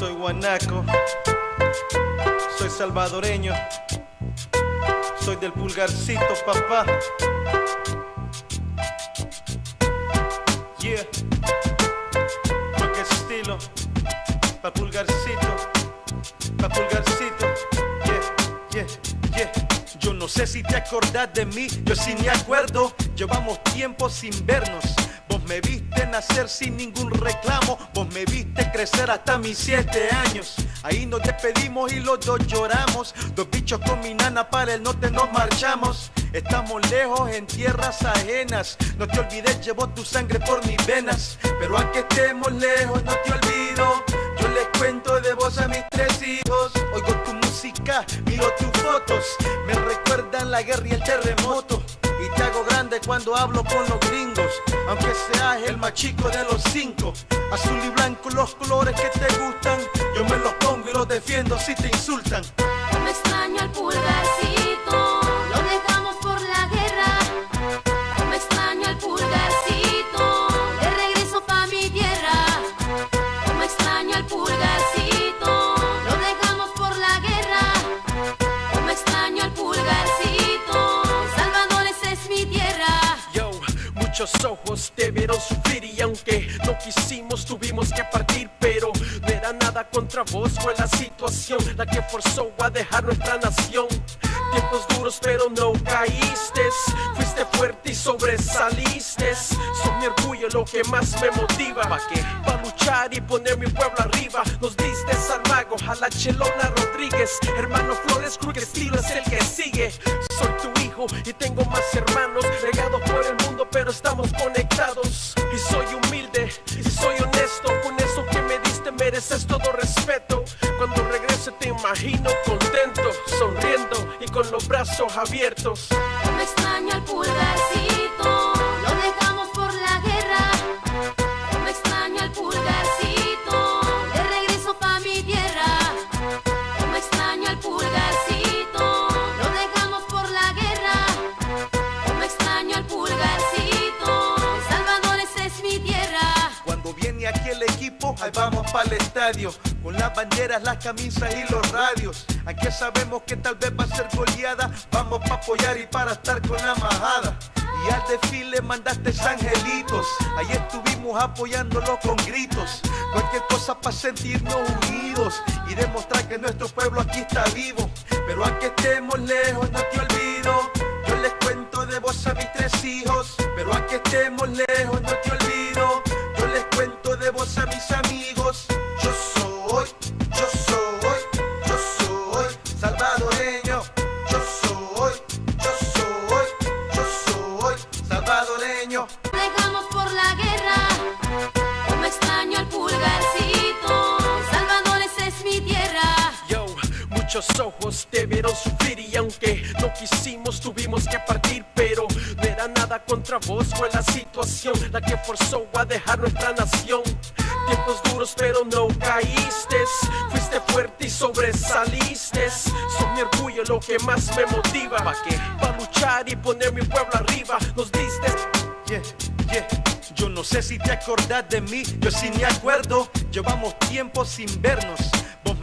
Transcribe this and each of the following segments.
guanaco, soy salvadoreño, soy del pulgarcito, papá. Yeah, con qué estilo, pa' pulgarcito, pa' pulgarcito, yeah, yeah, yeah. Yo no sé si te acordás de mí, yo sí me acuerdo, llevamos tiempo sin vernos. Me viste nacer sin ningún reclamo, vos me viste crecer hasta mis siete años. Ahí nos despedimos y los dos lloramos. Dos bichos con mi nana para el norte nos marchamos. Estamos lejos en tierras ajenas. No te olvides, llevo tu sangre por mis venas. Pero aunque estemos lejos, no te olvido. Yo les cuento de vos a mis tres hijos. Oigo tu música, miro tus fotos. Me recuerdan la guerra y el terremoto. Cuando hablo con los gringos. Aunque seas el más chico de los cinco. Azul y blanco los colores que te gustan. Yo me los pongo y los defiendo si te insultan. Me extraño al pulgarcito, no quisimos tuvimos que partir, pero no era nada contra vos, fue la situación la que forzó a dejar nuestra nación. Tiempos duros pero no caíste, fuiste fuerte y sobresaliste. Son mi orgullo lo que más me motiva. ¿Pa' qué? Pa' luchar y poner mi pueblo arriba. Nos diste al mago, a la chelona Rodríguez. Hermano Flores Cruz, que estilo es el que sigue. Soy tu hijo y tengo más mereces todo respeto. Cuando regrese te imagino contento, sonriendo y con los brazos abiertos. Para estadio. Con las banderas, las camisas y los radios. Aquí sabemos que tal vez va a ser goleada. Vamos para apoyar y para estar con la majada. Y al desfile mandaste angelitos. Ahí estuvimos apoyándolo con gritos. Cualquier cosa para sentirnos unidos y demostrar que nuestro pueblo aquí está vivo. Pero aunque estemos lejos, no te olvido. Yo les cuento de vos a mis tres hijos. Pero aunque estemos lejos, muchos ojos te vieron sufrir y aunque no quisimos tuvimos que partir, pero no era nada contra vos, fue la situación la que forzó a dejar nuestra nación. Tiempos duros pero no caíste, fuiste fuerte y sobresaliste. Son mi orgullo lo que más me motiva. ¿Pa' qué? Pa' luchar y poner mi pueblo arriba. Nos diste Yeah, yeah. Yo no sé si te acordás de mí, yo sí me acuerdo. Llevamos tiempo sin vernos.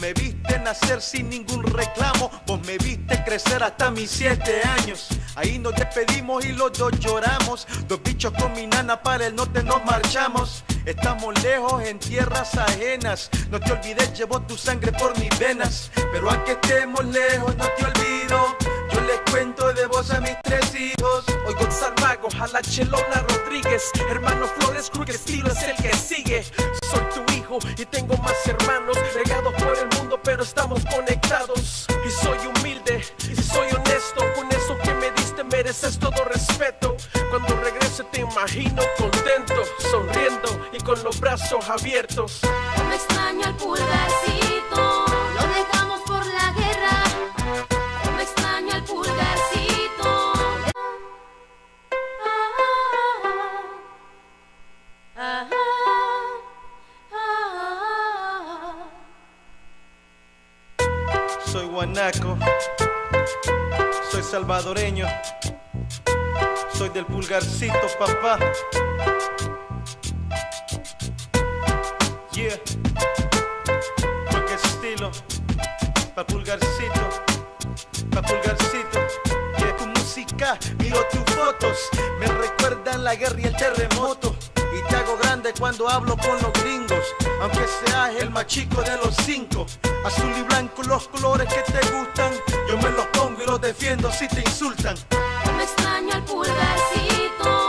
Me viste nacer sin ningún reclamo. Vos me viste crecer hasta mis siete años. Ahí nos despedimos y los dos lloramos. Dos bichos con mi nana para el norte nos marchamos. Estamos lejos en tierras ajenas. No te olvides, llevo tu sangre por mis venas. Pero aunque estemos lejos, no te olvido. Les cuento de vos a mis tres hijos. Oigo Mago, a la chelona Rodríguez. Hermano Flores Cruz, estilo es el que sigue. Soy tu hijo y tengo más hermanos regados por el mundo, pero estamos conectados. Y soy humilde y soy honesto. Con eso que me diste mereces todo respeto. Cuando regrese te imagino contento, sonriendo y con los brazos abiertos. Me extraño al pulgarcito, guanaco, soy salvadoreño, soy del pulgarcito, papá. Yeah, con qué pa' pulgarcito, pa' pulgarcito. Que tu música, miro tus fotos, me recuerdan la guerra y el terremoto. Hago grande cuando hablo con los gringos, aunque seas el más chico de los cinco. Azul y blanco los colores que te gustan, yo me los pongo y los defiendo si te insultan. Como extraño al pulgarcito.